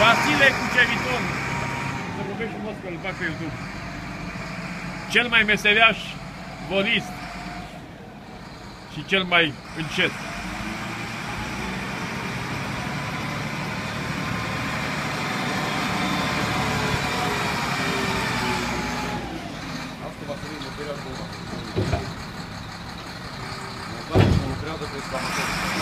Vasile Cuceriton. Să vorbești frumos că îl fac pe YouTube. Cel mai meseriaș volist și cel mai încet. Asta va fi lucrează. Mă lucrează pe excavator.